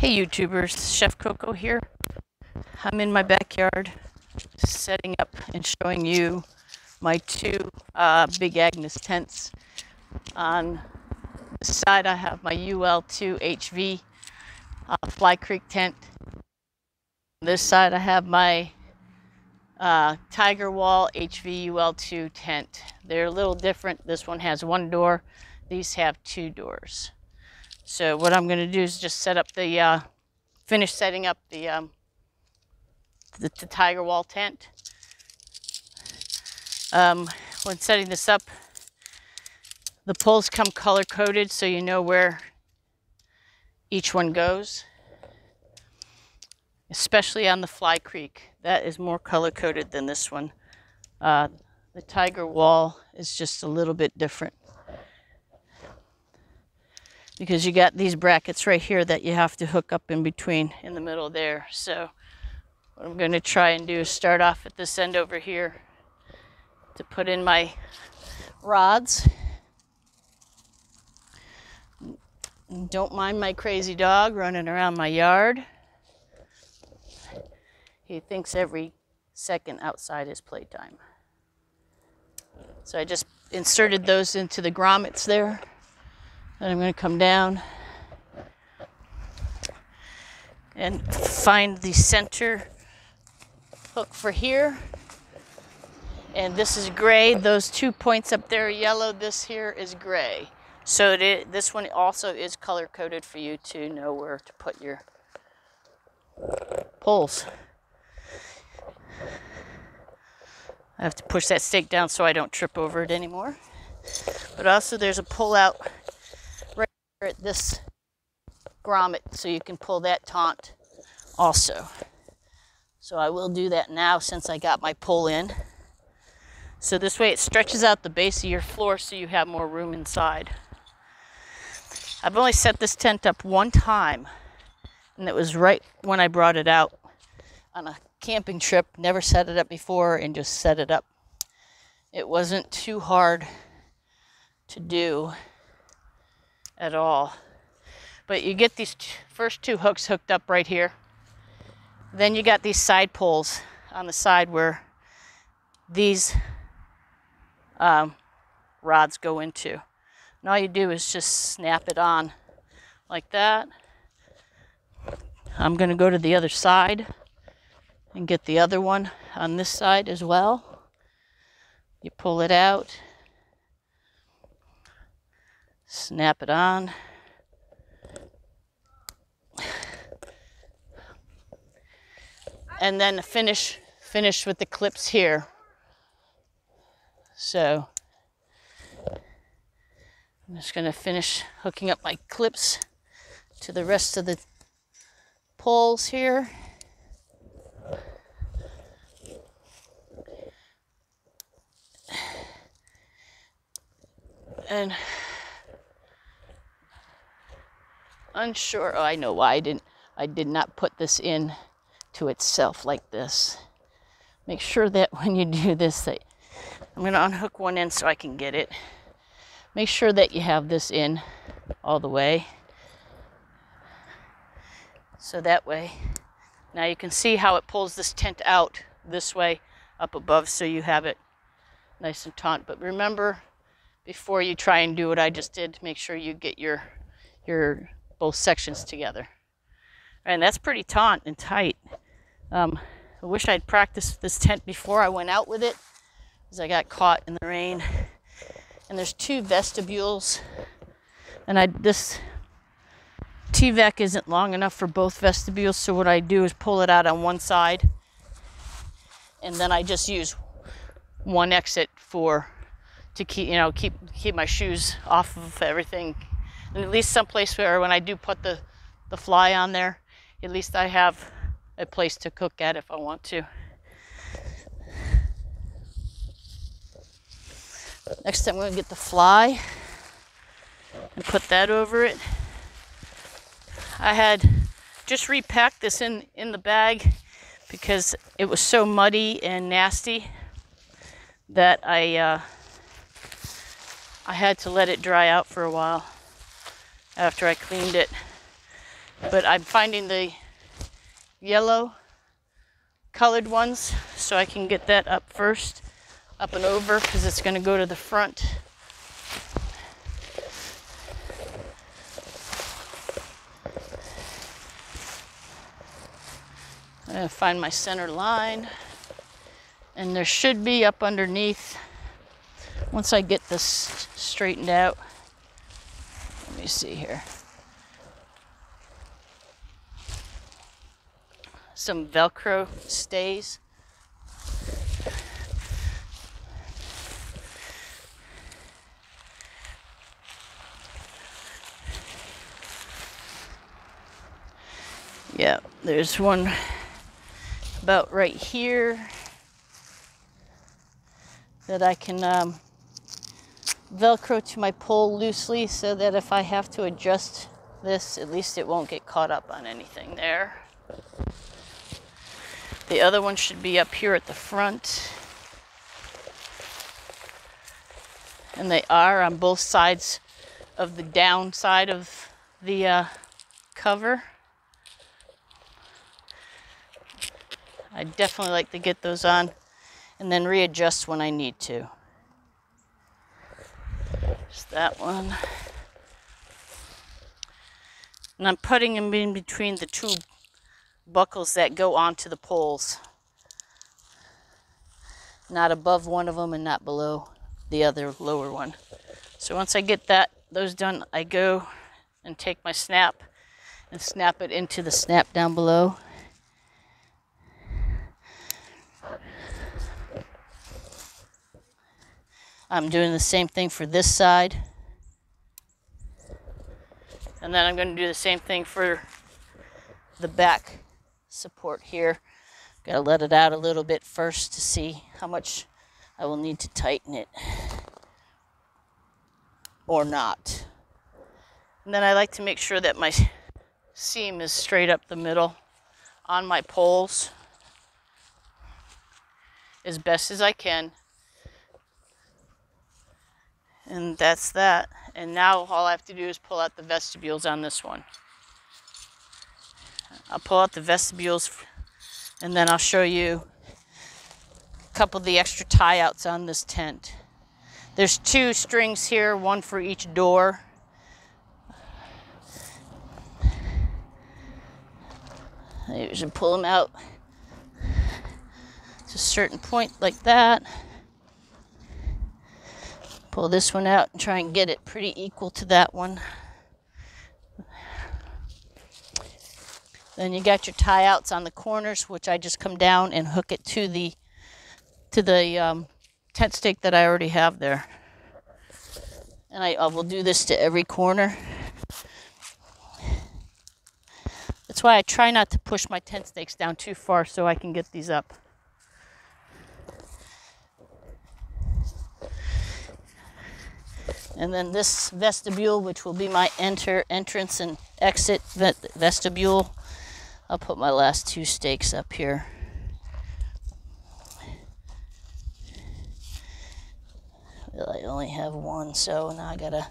Hey YouTubers, Chef Coco here. I'm in my backyard setting up and showing you my two uh, Big Agnes tents. On the side I have my UL2 HV uh, Fly Creek tent. On this side I have my uh, Tiger Wall HV UL2 tent. They're a little different. This one has one door. These have two doors. So what I'm going to do is just set up the, uh, finish setting up the, um, the, the, Tiger Wall tent. Um, when setting this up, the poles come color coded so you know where each one goes. Especially on the Fly Creek. That is more color coded than this one. Uh, the Tiger Wall is just a little bit different because you got these brackets right here that you have to hook up in between in the middle there. So what I'm going to try and do is start off at this end over here to put in my rods. Don't mind my crazy dog running around my yard. He thinks every second outside is playtime. So I just inserted those into the grommets there. Then I'm going to come down and find the center hook for here. And this is gray. Those two points up there are yellow. This here is gray. So this one also is color coded for you to know where to put your poles. I have to push that stake down so I don't trip over it anymore. But also there's a pull out this grommet so you can pull that taunt also. So I will do that now since I got my pull in. So this way it stretches out the base of your floor so you have more room inside. I've only set this tent up one time and it was right when I brought it out on a camping trip. Never set it up before and just set it up. It wasn't too hard to do at all. But you get these first two hooks hooked up right here. Then you got these side poles on the side where these um, rods go into. And all you do is just snap it on like that. I'm going to go to the other side and get the other one on this side as well. You pull it out snap it on. And then finish finish with the clips here. So I'm just going to finish hooking up my clips to the rest of the poles here. And unsure. Oh, I know why I didn't. I did not put this in to itself like this. Make sure that when you do this, that I'm going to unhook one end so I can get it. Make sure that you have this in all the way. So that way, now you can see how it pulls this tent out this way up above so you have it nice and taut. But remember, before you try and do what I just did, make sure you get your your both sections together. And that's pretty taut and tight. Um, I wish I'd practiced this tent before I went out with it because I got caught in the rain. And there's two vestibules. And I this Tyvek isn't long enough for both vestibules, so what I do is pull it out on one side and then I just use one exit for to keep you know keep keep my shoes off of everything and at least someplace where when I do put the, the fly on there, at least I have a place to cook at if I want to. Next I'm going to get the fly and put that over it. I had just repacked this in, in the bag because it was so muddy and nasty that I uh, I had to let it dry out for a while after I cleaned it. but I'm finding the yellow colored ones so I can get that up first, up and over because it's going to go to the front. I'm going to find my center line and there should be up underneath once I get this straightened out. Me see here. some Velcro stays. Yeah, there's one about right here that I can um, Velcro to my pole loosely so that if I have to adjust this, at least it won't get caught up on anything there. The other one should be up here at the front. And they are on both sides of the down side of the uh, cover. I definitely like to get those on and then readjust when I need to. Just that one. And I'm putting them in between the two buckles that go onto the poles. Not above one of them and not below the other lower one. So once I get that those done, I go and take my snap and snap it into the snap down below. I'm doing the same thing for this side. And then I'm going to do the same thing for the back support here. Gotta let it out a little bit first to see how much I will need to tighten it or not. And then I like to make sure that my seam is straight up the middle on my poles as best as I can. And that's that. And now all I have to do is pull out the vestibules on this one. I'll pull out the vestibules and then I'll show you a couple of the extra tie outs on this tent. There's two strings here, one for each door. I usually pull them out to a certain point like that. Pull this one out and try and get it pretty equal to that one. Then you got your tie outs on the corners, which I just come down and hook it to the to the um, tent stake that I already have there. And I, I will do this to every corner. That's why I try not to push my tent stakes down too far so I can get these up. And then this vestibule, which will be my enter, entrance, and exit vestibule, I'll put my last two stakes up here. I only have one, so now I gotta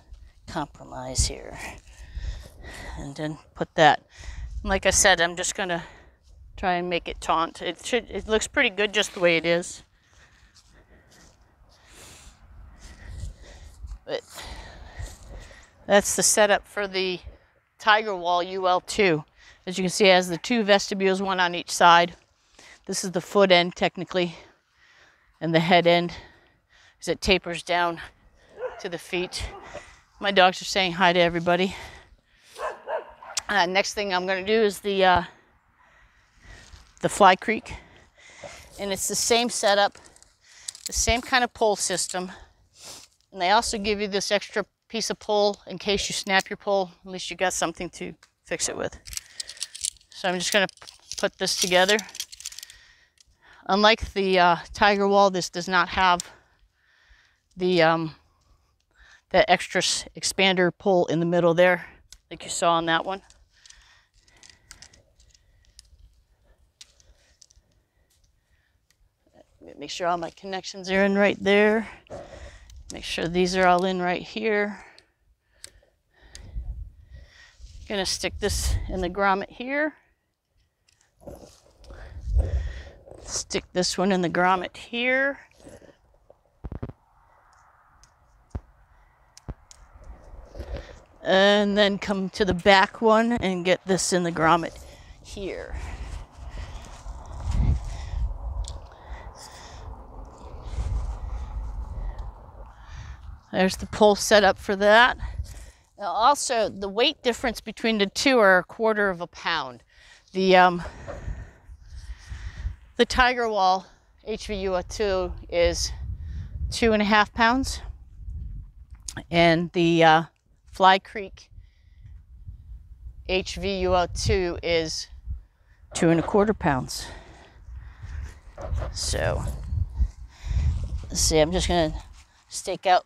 compromise here. And then put that. Like I said, I'm just gonna try and make it taunt. It should it looks pretty good just the way it is. But that's the setup for the Tiger Wall UL2. As you can see, it has the two vestibules, one on each side. This is the foot end, technically, and the head end as it tapers down to the feet. My dogs are saying hi to everybody. Uh, next thing I'm going to do is the uh, the Fly Creek, and it's the same setup, the same kind of pole system, and they also give you this extra piece of pole in case you snap your pole. At least you got something to fix it with. So I'm just going to put this together. Unlike the uh, Tiger Wall, this does not have the um, that extra expander pull in the middle there, like you saw on that one. Make sure all my connections are in right there. Make sure these are all in right here. Gonna stick this in the grommet here. Stick this one in the grommet here. And then come to the back one and get this in the grommet here. There's the pole set up for that. Now also, the weight difference between the two are a quarter of a pound. The um, the Tiger Wall HVUO2 is two and a half pounds, and the uh, Fly Creek HVUO2 is two and a quarter pounds. So, let's see, I'm just gonna stake out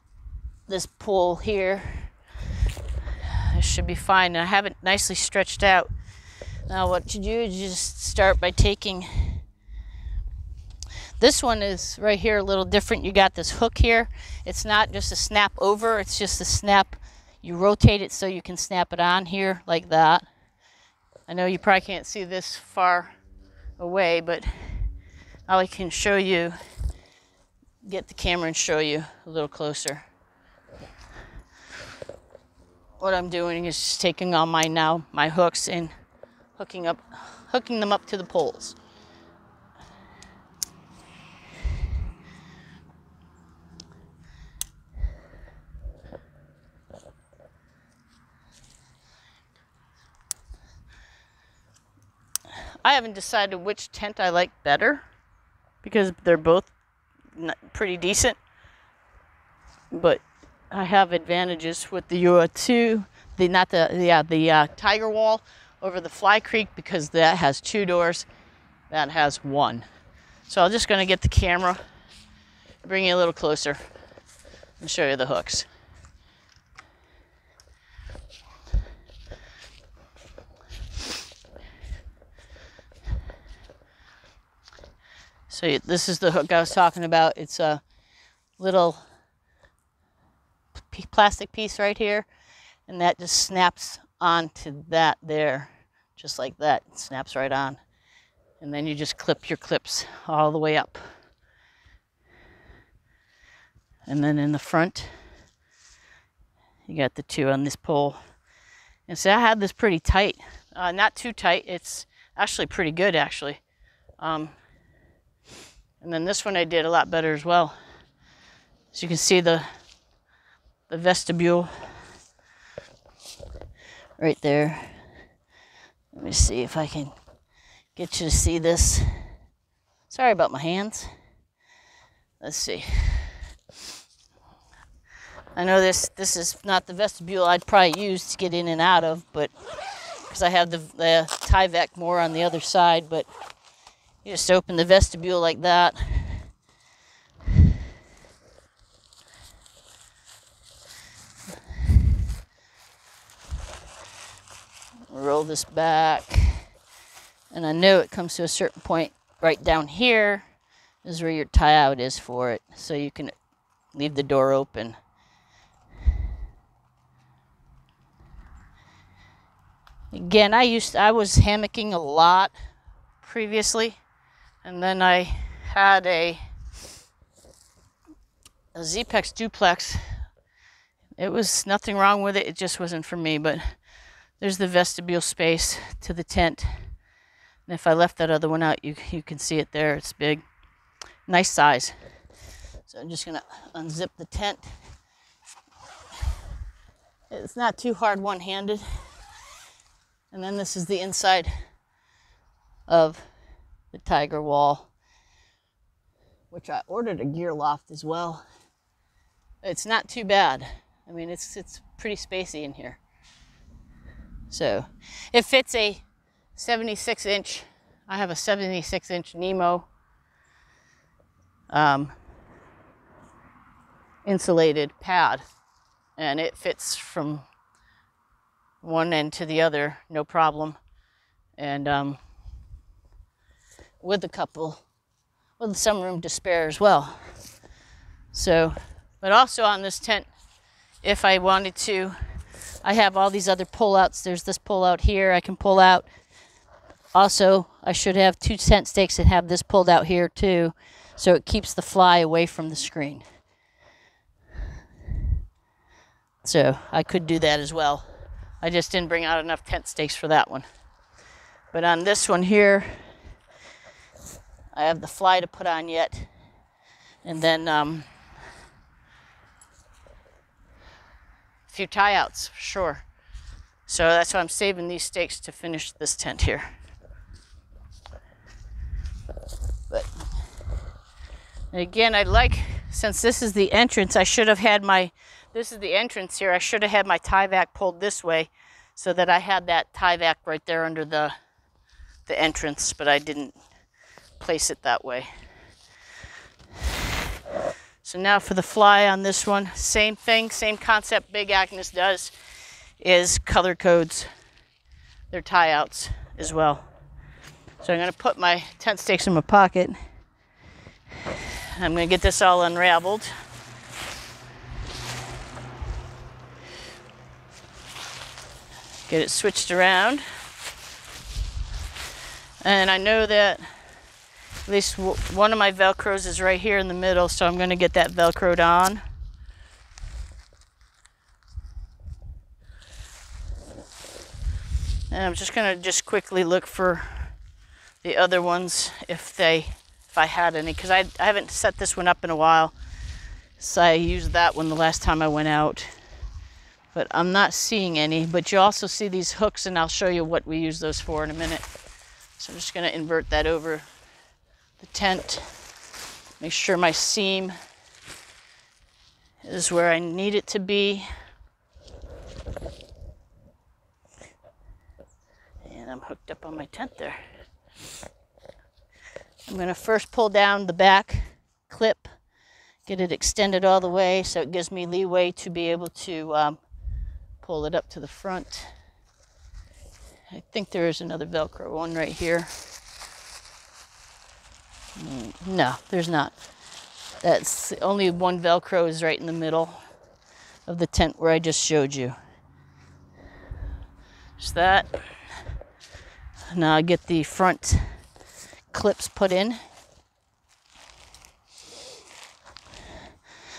this pole here. This should be fine. I have it nicely stretched out. Now what you do is just start by taking this one is right here a little different. You got this hook here. It's not just a snap over, it's just a snap. You rotate it so you can snap it on here like that. I know you probably can't see this far away, but I can show you, get the camera and show you a little closer. What I'm doing is just taking on my now my hooks and hooking up hooking them up to the poles. I haven't decided which tent I like better because they're both pretty decent. But I have advantages with the UO2, the not the yeah the uh, Tiger Wall over the Fly Creek because that has two doors, that has one. So I'm just going to get the camera, bring you a little closer, and show you the hooks. So this is the hook I was talking about. It's a little plastic piece right here, and that just snaps onto that there, just like that. It snaps right on. And then you just clip your clips all the way up. And then in the front, you got the two on this pole. And so I had this pretty tight, uh, not too tight. It's actually pretty good, actually. Um, and then this one I did a lot better as well. As you can see the the vestibule right there. Let me see if I can get you to see this. Sorry about my hands. Let's see. I know this this is not the vestibule I'd probably use to get in and out of, but because I have the, the Tyvek more on the other side, but you just open the vestibule like that. Roll this back. And I know it comes to a certain point right down here is where your tie out is for it. So you can leave the door open. Again, I used I was hammocking a lot previously. And then I had a, a Zpacks duplex. It was nothing wrong with it, it just wasn't for me. But there's the vestibule space to the tent. And if I left that other one out, you, you can see it there. It's big. Nice size. So I'm just going to unzip the tent. It's not too hard one handed. And then this is the inside of the Tiger Wall, which I ordered a gear loft as well. It's not too bad. I mean, it's it's pretty spacey in here. So, it fits a 76 inch. I have a 76 inch Nemo um, insulated pad, and it fits from one end to the other, no problem. And um, with a couple with some room to spare as well. So, but also on this tent, if I wanted to I have all these other pullouts. There's this pullout here I can pull out. Also, I should have two tent stakes that have this pulled out here too, so it keeps the fly away from the screen. So I could do that as well. I just didn't bring out enough tent stakes for that one. But on this one here, I have the fly to put on yet. And then um, a few tie outs, sure. So that's why I'm saving these stakes to finish this tent here. But again, I'd like, since this is the entrance, I should have had my, this is the entrance here, I should have had my tie pulled this way so that I had that tie right there under the, the entrance, but I didn't place it that way. So now for the fly on this one, same thing, same concept Big Agnes does, is color codes their tie outs as well. So I'm going to put my tent stakes in my pocket. I'm going to get this all unraveled. Get it switched around. And I know that at least one of my velcros is right here in the middle, so I'm going to get that velcroed on. And I'm just going to just quickly look for the other ones if they if I had any because I, I haven't set this one up in a while so I used that one the last time I went out. But I'm not seeing any but you also see these hooks and I'll show you what we use those for in a minute. So I'm just going to invert that over the tent make sure my seam is where I need it to be and I'm hooked up on my tent there I'm going to first pull down the back clip, get it extended all the way so it gives me leeway to be able to um, pull it up to the front. I think there is another Velcro one right here. No, there's not. That's only one Velcro is right in the middle of the tent where I just showed you. Just that. Now I get the front clips put in.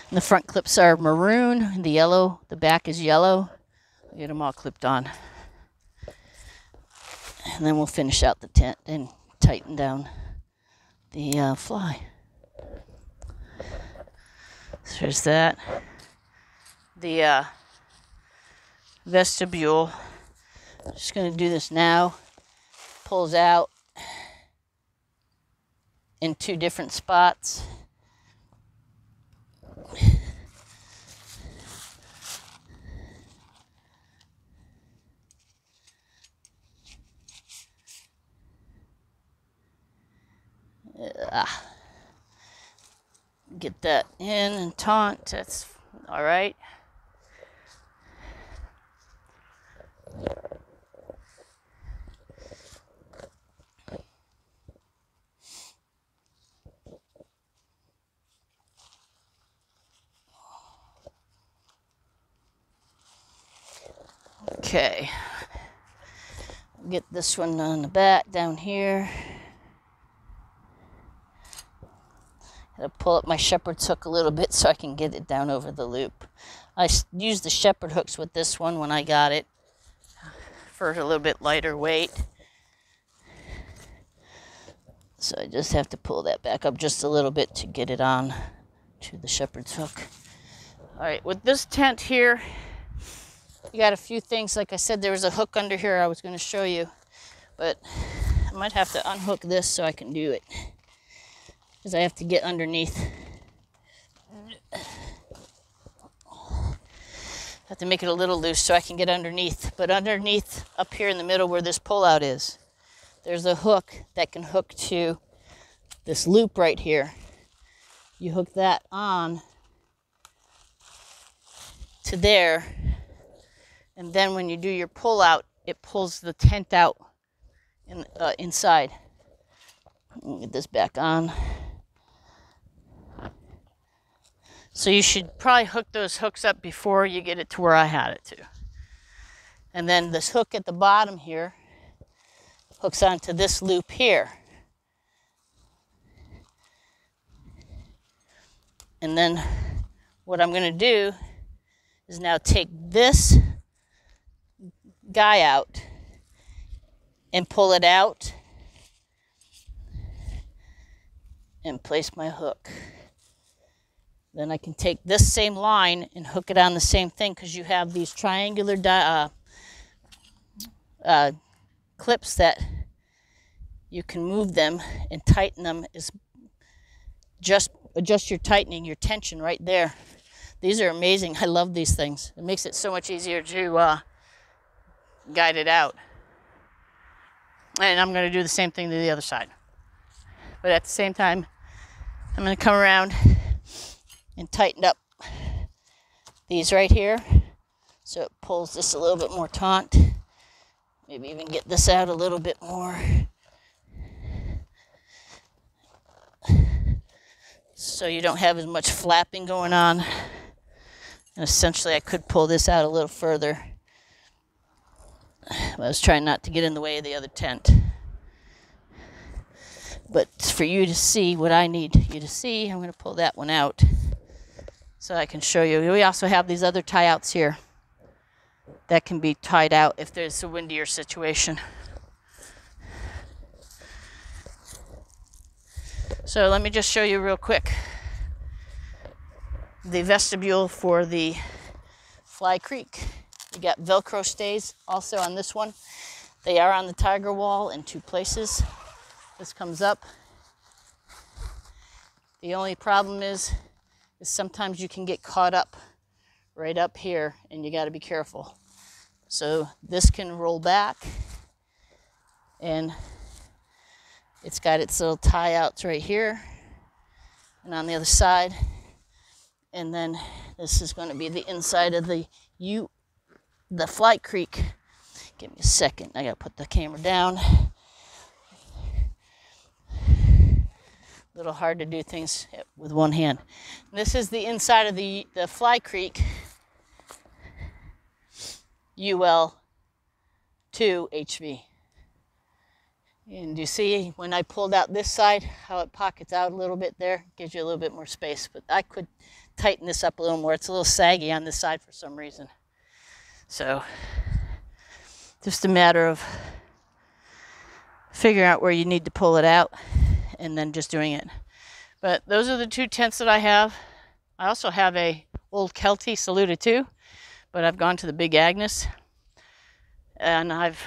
And the front clips are maroon, the yellow, the back is yellow. I'll get them all clipped on. And then we'll finish out the tent and tighten down the uh, fly. So there's that. The uh, vestibule. Just going to do this now. Pulls out in two different spots. Get that in and taunt. That's all right. Okay. Get this one on the back down here. Gotta pull up my shepherd's hook a little bit so I can get it down over the loop. I used the shepherd hooks with this one when I got it for a little bit lighter weight. So I just have to pull that back up just a little bit to get it on to the shepherd's hook. All right, with this tent here, you got a few things. Like I said, there was a hook under here I was going to show you, but I might have to unhook this so I can do it because I have to get underneath. I have to make it a little loose so I can get underneath. But underneath, up here in the middle where this pullout is, there's a hook that can hook to this loop right here. You hook that on to there and then when you do your pull out, it pulls the tent out in, uh, inside. Get this back on. So you should probably hook those hooks up before you get it to where I had it to. And then this hook at the bottom here hooks onto this loop here. And then what I'm going to do is now take this guy out and pull it out and place my hook. Then I can take this same line and hook it on the same thing because you have these triangular uh, uh, clips that you can move them and tighten them is just adjust your tightening, your tension right there. These are amazing. I love these things. It makes it so much easier to uh, guide it out. And I'm going to do the same thing to the other side. But at the same time, I'm going to come around and tighten up these right here so it pulls this a little bit more taut. Maybe even get this out a little bit more. So you don't have as much flapping going on. And essentially I could pull this out a little further. I was trying not to get in the way of the other tent. But for you to see what I need you to see, I'm going to pull that one out so I can show you. We also have these other tie outs here that can be tied out if there's a windier situation. So let me just show you real quick the vestibule for the Fly Creek. You got Velcro stays also on this one. They are on the tiger wall in two places. This comes up. The only problem is, is sometimes you can get caught up right up here and you got to be careful. So this can roll back and it's got its little tie outs right here and on the other side. And then this is going to be the inside of the U, the Fly Creek. Give me a second. I got to put the camera down. Little hard to do things with one hand. This is the inside of the, the Fly Creek UL2 HV. And you see when I pulled out this side, how it pockets out a little bit there, gives you a little bit more space. But I could tighten this up a little more. It's a little saggy on this side for some reason. So just a matter of figuring out where you need to pull it out and then just doing it. But those are the two tents that I have. I also have a old Kelty Salida too, but I've gone to the Big Agnes and I've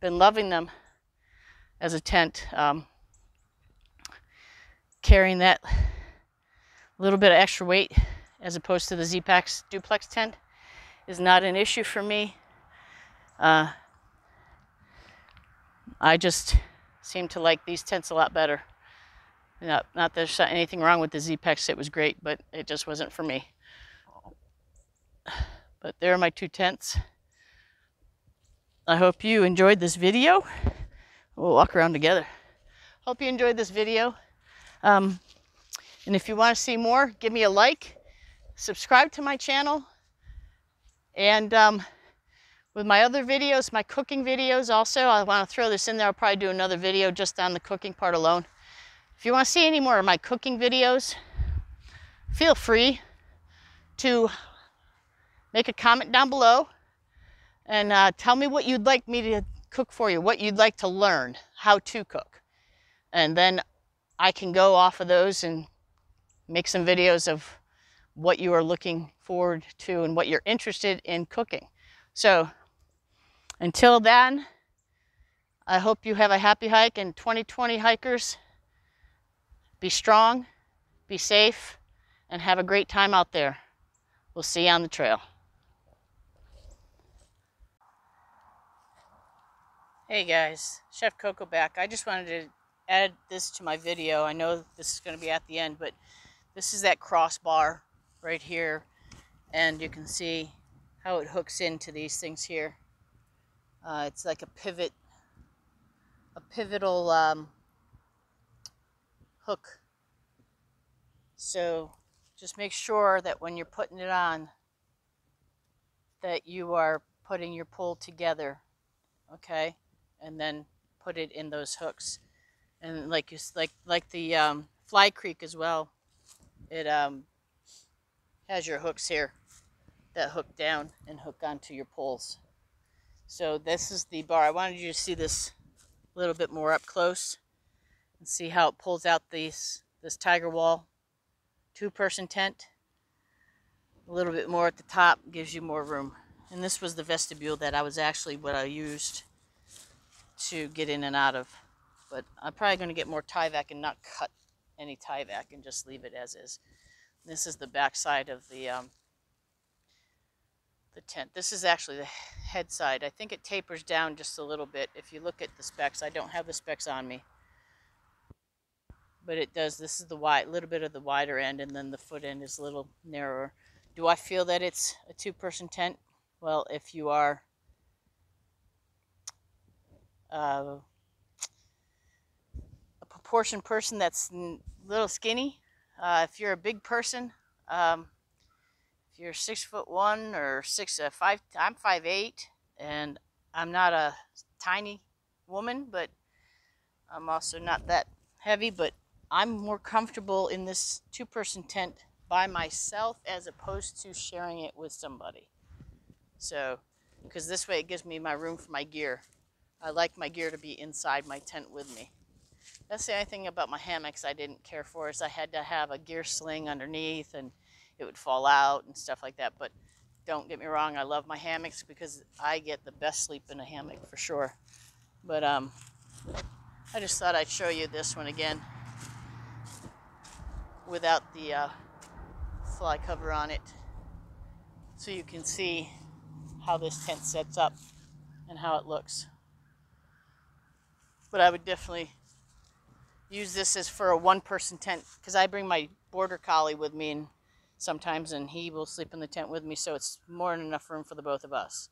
been loving them as a tent. Um, carrying that little bit of extra weight as opposed to the Zpacks duplex tent is not an issue for me. Uh, I just seem to like these tents a lot better. Not, not there's anything wrong with the Zpacks, it was great, but it just wasn't for me. But there are my two tents. I hope you enjoyed this video. We'll walk around together. Hope you enjoyed this video. Um, and if you want to see more, give me a like, subscribe to my channel, and um, with my other videos, my cooking videos also, I want to throw this in there. I'll probably do another video just on the cooking part alone. If you want to see any more of my cooking videos, feel free to make a comment down below and uh, tell me what you'd like me to cook for you, what you'd like to learn, how to cook. And then I can go off of those and make some videos of what you are looking forward to and what you're interested in cooking. So until then, I hope you have a happy hike and 2020 hikers. Be strong, be safe, and have a great time out there. We'll see you on the trail. Hey guys, Chef Coco back. I just wanted to add this to my video. I know this is going to be at the end, but this is that crossbar right here. And you can see how it hooks into these things here. Uh, it's like a pivot, a pivotal um, hook. So just make sure that when you're putting it on that you are putting your pole together, okay, and then put it in those hooks, and like you like like the um, Fly Creek as well, it um, has your hooks here that hook down and hook onto your poles. So this is the bar. I wanted you to see this a little bit more up close and see how it pulls out these this tiger wall. Two person tent. A little bit more at the top gives you more room. And this was the vestibule that I was actually what I used to get in and out of. But I'm probably going to get more Tyvek and not cut any Tyvek and just leave it as is. This is the back side of the um, the tent. This is actually the head side. I think it tapers down just a little bit. If you look at the specs I don't have the specs on me but it does this is the wide little bit of the wider end and then the foot end is a little narrower. Do I feel that it's a two-person tent? Well if you are uh, a proportion person that's a little skinny uh, if you're a big person um, if you're six foot one or six uh, five I'm five eight and I'm not a tiny woman but I'm also not that heavy but I'm more comfortable in this two person tent by myself as opposed to sharing it with somebody. So, because this way it gives me my room for my gear. I like my gear to be inside my tent with me. That's the only thing about my hammocks I didn't care for is I had to have a gear sling underneath and it would fall out and stuff like that. But don't get me wrong, I love my hammocks because I get the best sleep in a hammock for sure. But um, I just thought I'd show you this one again without the uh, fly cover on it so you can see how this tent sets up and how it looks. But I would definitely use this as for a one person tent because I bring my border collie with me and sometimes and he will sleep in the tent with me so it's more than enough room for the both of us.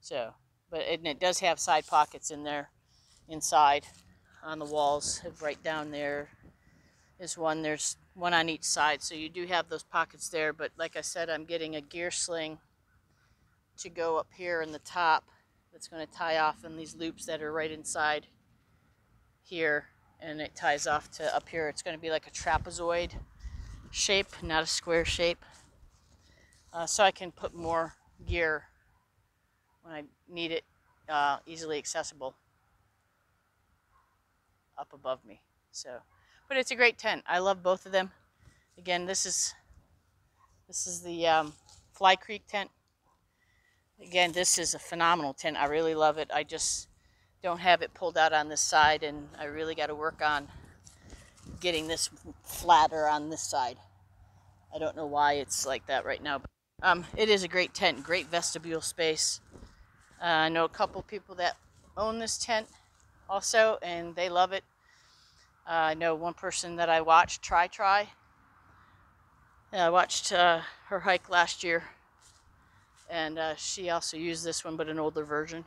So, but it, it does have side pockets in there inside on the walls right down there is one. There's one on each side, so you do have those pockets there. But like I said, I'm getting a gear sling to go up here in the top that's going to tie off in these loops that are right inside here and it ties off to up here. It's going to be like a trapezoid shape, not a square shape. Uh, so I can put more gear when I need it uh, easily accessible up above me. So. But it's a great tent. I love both of them. Again, this is this is the um, Fly Creek tent. Again, this is a phenomenal tent. I really love it. I just don't have it pulled out on this side, and I really got to work on getting this flatter on this side. I don't know why it's like that right now. But, um, it is a great tent, great vestibule space. Uh, I know a couple people that own this tent also, and they love it. Uh, I know one person that I watched, Try Try. I watched uh, her hike last year, and uh, she also used this one, but an older version.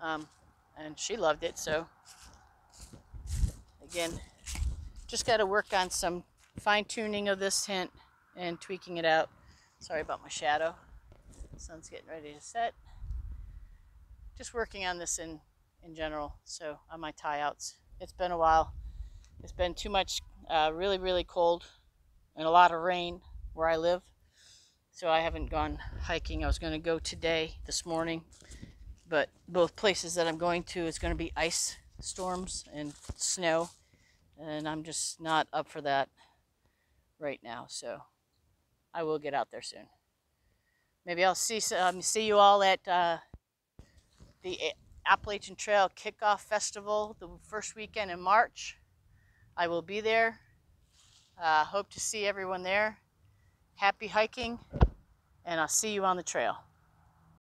Um, and she loved it, so again, just got to work on some fine tuning of this tent and tweaking it out. Sorry about my shadow. sun's getting ready to set. Just working on this in, in general, so on my tie outs. It's been a while. It's been too much, uh, really, really cold and a lot of rain where I live. So I haven't gone hiking. I was going to go today, this morning. But both places that I'm going to is going to be ice storms and snow. And I'm just not up for that right now. So I will get out there soon. Maybe I'll see um, see you all at uh, the Appalachian Trail Kickoff Festival the first weekend in March. I will be there. Uh, hope to see everyone there. Happy hiking, and I'll see you on the trail.